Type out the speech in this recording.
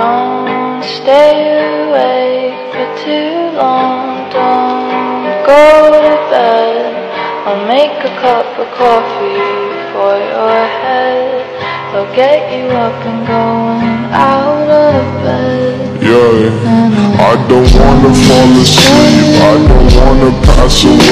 Don't stay awake for too long. Don't go to bed. I'll make a cup of coffee for your head. I'll get you up and going out of bed. Yeah, I don't wanna fall asleep, I don't wanna pass away